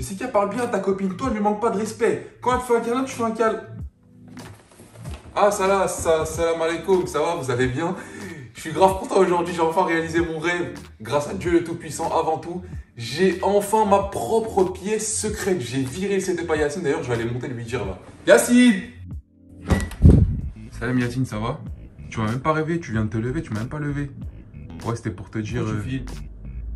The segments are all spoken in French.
Jessica, parle bien à ta copine. Toi, ne lui manque pas de respect. Quand elle te fait un câlin, tu fais un câlin. Ah, là, ça, salam alaikum, ça va, vous allez bien? Je suis grave content aujourd'hui, j'ai enfin réalisé mon rêve. Grâce à Dieu le Tout-Puissant, avant tout, j'ai enfin ma propre pièce secrète. J'ai viré le setup à Yacine, d'ailleurs, je vais aller monter lui dire là. Yacine Salam Yacine, ça va? Tu m'as même pas rêvé, tu viens de te lever, tu m'as même pas levé. Ouais, c'était pour te dire. Euh,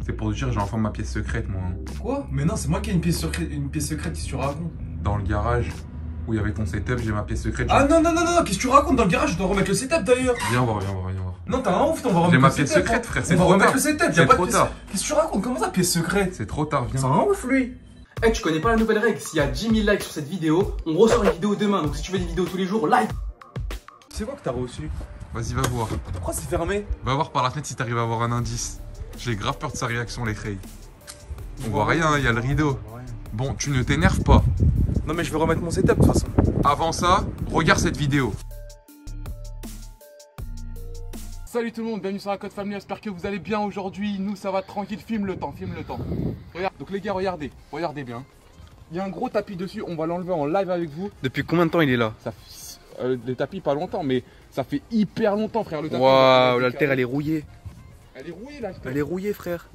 C'est pour te dire, j'ai enfin ma pièce secrète, moi. hein. Quoi? Mais non, c'est moi qui ai une pièce secrète, une pièce secrète, qu'est-ce que tu racontes Dans le garage où il y avait ton setup, j'ai ma pièce secrète. Ah non, non, non, non, qu'est-ce que tu racontes? Dans le garage, je dois remettre le setup d'ailleurs Viens voir, viens voir, viens voir. Non, t'as un ouf, on va remettre J'ai ma setup, pièce secrète, hein. frère, c'est On va trop remettre tard. le setup, C'est y'a pas de trop pièce- tard. Qu'est-ce que tu racontes? Comment ça, pièce secrète? C'est trop tard, viens. C'est un ouf, lui Eh, tu connais pas la nouvelle règle? S'il y a 10 000 likes sur cette vidéo, on ressort une vidéo demain. Donc si tu veux des vidéos tous les jours, like C'est quoi que t'as reçu? Vas-y, va voir. Pourquoi c'est fermé? Va voir par la fenêtre si t'arrives à avoir un indice. J'ai grave peur de sa réaction, les Khay. On voit rien, il y a le rideau. Bon, tu ne t'énerves pas. Non, mais je vais remettre mon setup de toute façon. Avant ça, regarde cette vidéo. Salut tout le monde, bienvenue sur la Code Family, j'espère que vous allez bien aujourd'hui. Nous ça va tranquille, filme le temps, filme le temps. Regarde, donc les gars, regardez, regardez bien. Il y a un gros tapis dessus, on va l'enlever en live avec vous. Depuis combien de temps il est là Ça fait- euh, les tapis pas longtemps, mais ça fait hyper longtemps frère le tapis. Waouh, l'altère elle est rouillée. Elle est rouillée là. Elle est rouillée, frère.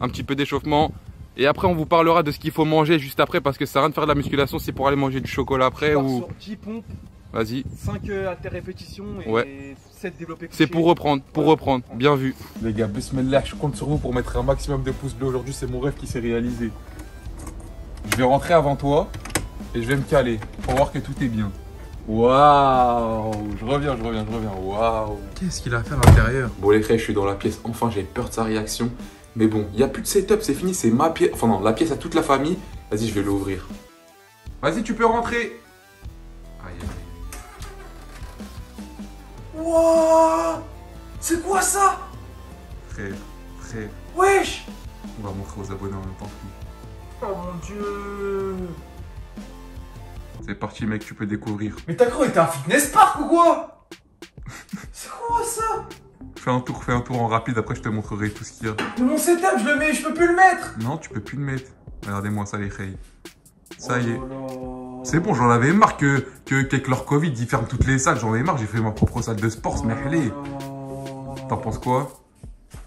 Un petit peu d'échauffement. Et après on vous parlera de ce qu'il faut manger juste après parce que ça sert à rien de faire de la musculation, c'est pour aller manger du chocolat après ou... sur 10 pompes, Vas-y, 5 halter répétitions et Ouais. 7 développés c'est pour reprendre, pour reprendre, bien vu. Les gars, bismillah, je compte sur vous pour mettre un maximum de pouces bleus aujourd'hui. C'est mon rêve qui s'est réalisé. Je vais rentrer avant toi et je vais me caler pour voir que tout est bien. Waouh Je reviens, je reviens, je reviens. Waouh Qu'est-ce qu'il a fait à l'intérieur? Bon, les frères, je suis dans la pièce. Enfin, j'ai peur de sa réaction. Mais bon, il n'y a plus de setup, c'est fini. C'est ma pièce. Enfin, non, la pièce à toute la famille. Vas-y, je vais l'ouvrir. Vas-y, tu peux rentrer. Aïe, aïe. Wouah C'est quoi ça? Frère, frère, Wesh on va montrer aux abonnés en même temps. Oh mon dieu C'est parti, mec, tu peux découvrir. Mais t'as cru que t'es un fitness park ou quoi? C'est quoi ça? Fais un tour, fais un tour en rapide, après je te montrerai tout ce qu'il y a. Mais mon setup, je le mets, je peux plus le mettre Non, tu peux plus le mettre. Regardez-moi ça, les reilles. Ça y est. Oh. C'est bon, j'en avais marre que, que, qu'avec leur Covid, ils ferment toutes les salles. J'en ai marre, j'ai fait ma propre salle de sport, Oh merlé. là. T'en penses quoi?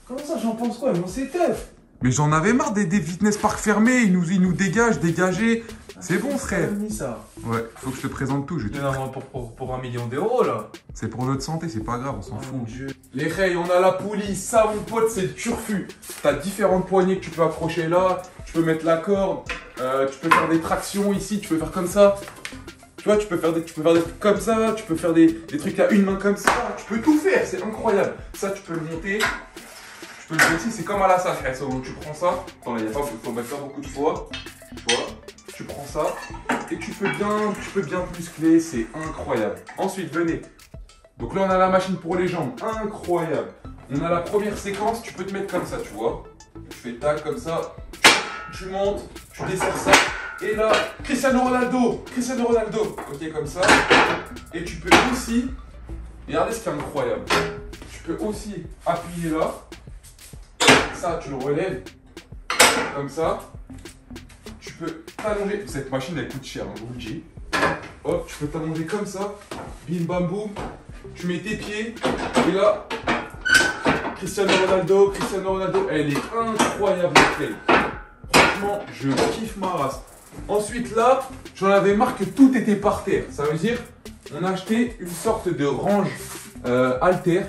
Comment ça, j'en pense quoi? Mon setup? Mais j'en avais marre des, des fitness parks fermés. Ils nous, ils nous dégagent, dégagés. C'est bon, frère. Ça Ouais, faut que je te présente tout. je tout- Non, pour, pour, pour un million d'euros là C'est pour notre santé, c'est pas grave, on s'en Oh fout. dieu Les rails, on a la poulie, ça mon pote, c'est le turfu. T'as différentes poignées que tu peux accrocher là, tu peux mettre la corde, euh, tu peux faire des tractions ici, tu peux faire comme ça. Tu vois, tu peux faire des, tu peux faire des trucs comme ça, tu peux faire des, des trucs à une main comme ça, tu peux tout faire, c'est incroyable. Ça, tu peux le monter, tu peux le ici, c'est comme à la salle, tu prends ça, attends il y a pas, faut mettre ça beaucoup de fois, tu vois, tu prends ça, et tu peux bien, tu peux bien muscler, c'est incroyable. Ensuite, venez, donc là, on a la machine pour les jambes, incroyable. On a la première séquence, tu peux te mettre comme ça, tu vois. Tu fais tac comme ça, tu montes, tu desserres ça. Et là, Cristiano Ronaldo, Cristiano Ronaldo, ok, comme ça. Et tu peux aussi, regardez ce qui est incroyable. Tu peux aussi appuyer là. Ça, tu le relèves, comme ça. Peux t'allonger. Cette machine, elle coûte cher, hein, vous le. Hop, tu peux t'allonger comme ça. Bim bam boum. Tu mets tes pieds. Et là, Cristiano Ronaldo, Cristiano Ronaldo, elle est incroyable clé. Franchement, je kiffe ma race. Ensuite là, j'en avais marre que tout était par terre. Ça veut dire, on a acheté une sorte de range euh.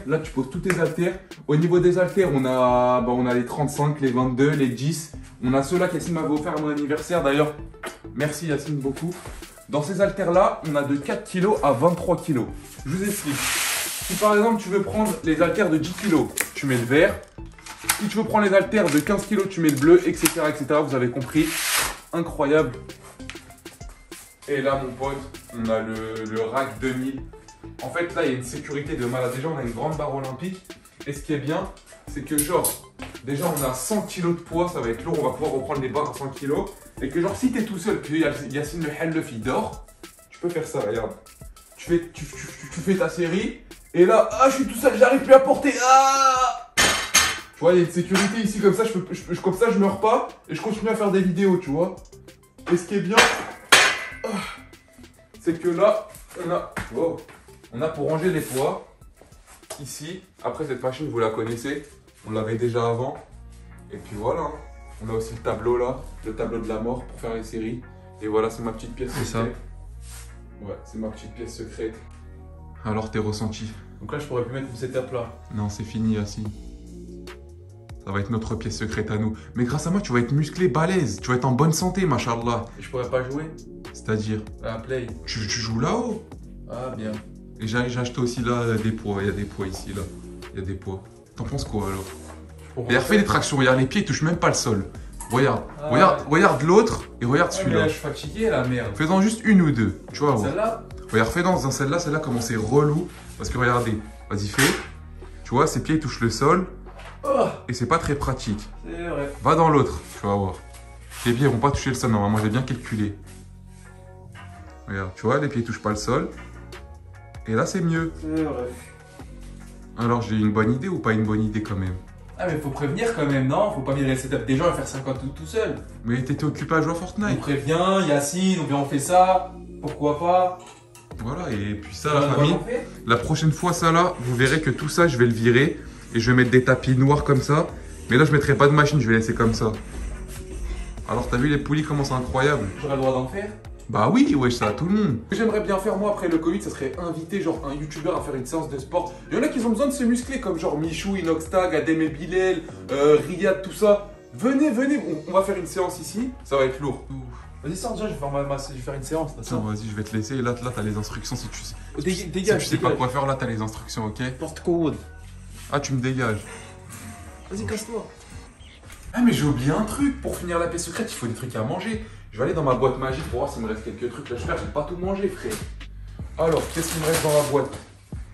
Là, tu poses tous tes haltères. Au niveau des haltères, on a, bah, on a les 35, les 22, les 10. On a ceux-là qu'Yacine m'avait offert à mon anniversaire. D'ailleurs, merci Yacine beaucoup. Dans ces haltères-là, on a de 4 kg à 23 kg. Je vous explique. Si par exemple tu veux prendre les haltères de 10 kg, tu mets le vert. Si tu veux prendre les haltères de 15 kg, tu mets le bleu, etc. etc. Vous avez compris. Incroyable. Et là, mon pote, on a le, le rack 2000. En fait, là, il y a une sécurité de malade. Déjà, on a une grande barre olympique. Et ce qui est bien, c'est que genre, déjà, on a 100 kg de poids. Ça va être lourd. On va pouvoir reprendre les barres à 100 kg. Et que genre, si t'es tout seul, que Yacine le Hellef, il dort, tu peux faire ça, regarde. Tu fais, tu, tu- tu- fais ta série. Et là, ah, je suis tout seul, j'arrive plus à porter. Ah Tu vois, il y a une sécurité ici, comme ça, je peux, comme ça, je meurs pas et je continue à faire des vidéos, tu vois. Et ce qui est bien, ah, c'est que là, on a, on a pour ranger les poids. Ici, après cette machine, vous la connaissez. On l'avait déjà avant. Et puis voilà. On a aussi le tableau là, le tableau de la mort pour faire les séries. Et voilà, c'est ma petite pièce C'est ça. secrète. Ouais, c'est ma petite pièce secrète. Alors tes ressentis Donc là, je pourrais plus mettre mon setup là. Non, c'est fini, Yacine. Ça va être notre pièce secrète à nous. Mais grâce à moi, tu vas être musclé, balèze. Tu vas être en bonne santé, machallah. Et je pourrais pas jouer C'est-à-dire, à la play. tu, tu joues là-haut. Ah, bien. Et j'ai acheté aussi là des poids. Il y a des poids ici, là. Il y a des poids. T'en penses quoi alors Pour Regarde, fais les tractions. Regarde, les pieds, ils touchent même pas le sol. Regarde. Ah, regarde ouais. regarde l'autre et regarde là, celui-là. je suis fatigué la merde. Fais-en juste une ou deux. Tu voir. Celle-là Regarde, fais dans dans celle-là. Celle-là, comment c'est relou. Parce que regardez. Vas-y, fais. Tu vois, ses pieds ils touchent le sol. Oh, Et c'est pas très pratique. c'est vrai. Va dans l'autre, tu vas voir. Les pieds vont pas toucher le sol, normalement, j'ai bien calculé. Regarde, tu vois, les pieds touchent pas le sol. Et là, c'est mieux. C'est vrai. Alors, j'ai une bonne idée ou pas une bonne idée quand même? Ah, mais faut prévenir quand même, non? Faut pas virer le setup des gens et faire 50 tout, tout seul. Mais t'étais occupé à jouer à On Fortnite. prévient, Yacine, on vient, on fait ça. Pourquoi pas? Voilà, et puis ça, On la famille. La prochaine fois, ça là, vous verrez que tout ça, je vais le virer. Et je vais mettre des tapis noirs comme ça. Mais là, je mettrai pas de machine, je vais laisser comme ça. Alors, t'as vu les poulies comment c'est incroyable J'aurais le droit d'en faire Bah oui, wesh, ça à tout le monde. Ce que j'aimerais bien faire moi après le Covid, ça serait inviter genre un youtubeur à faire une séance de sport. Il y en a qui ont besoin de se muscler comme genre Michou, Inoxtag, Adem et Bilal, euh, Riyad, tout ça. Venez, venez, on, on va faire une séance ici, ça va être lourd. Vas-y, sors déjà, je vais faire, ma, ma- je vais faire une séance. sors. vas-y, je vais te laisser. Là, là t'as les instructions si tu sais. Dé- Si Dégage, tu sais pas dégage. quoi faire, là, t'as les instructions, ok? Porte code. Ah, tu me dégages. Vas-y, casse-toi. Ah, mais j'ai oublié un truc. Pour finir la paix secrète, il faut des trucs à manger. Je vais aller dans ma boîte magique pour voir s'il me reste quelques trucs. Là, je j'ai pas tout mangé, frère. Alors, qu'est-ce qu'il me reste dans la boîte?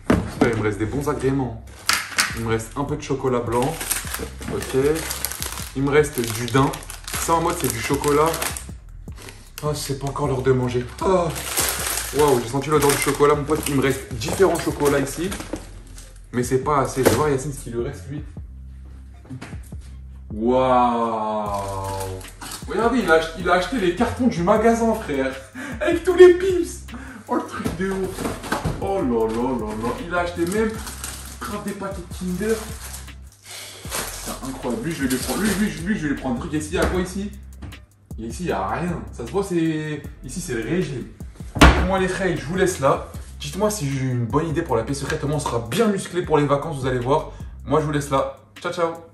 J'espère, Il me reste des bons agréments. Il me reste un peu de chocolat blanc. Ok. Il me reste du daim. Ça, en mode, c'est du chocolat. Ah, c'est pas encore l'heure de manger. Ah. Waouh, j'ai senti l'odeur du chocolat, mon pote. Il me reste différents chocolats ici. Mais c'est pas assez. Je vais voir Yacine ce qu'il lui reste, lui. Waouh Regardez, il a, acheté les cartons du magasin, frère. Avec tous les pips. Oh, le truc de ouf. Oh là là là là. Il a acheté même grave des paquets de Kinder. C'est incroyable. Lui, je vais lui prendre. Lui, lui, lui, je vais lui prendre truc. Ici, il y a quoi ici? Ici, il n'y a rien. Ça se voit, c'est. Ici, c'est le régime. Moi, les frères, je vous laisse là. Dites-moi si j'ai une bonne idée pour la paix secrète. Comment on sera bien musclé pour les vacances, vous allez voir. Moi, je vous laisse là. Ciao, ciao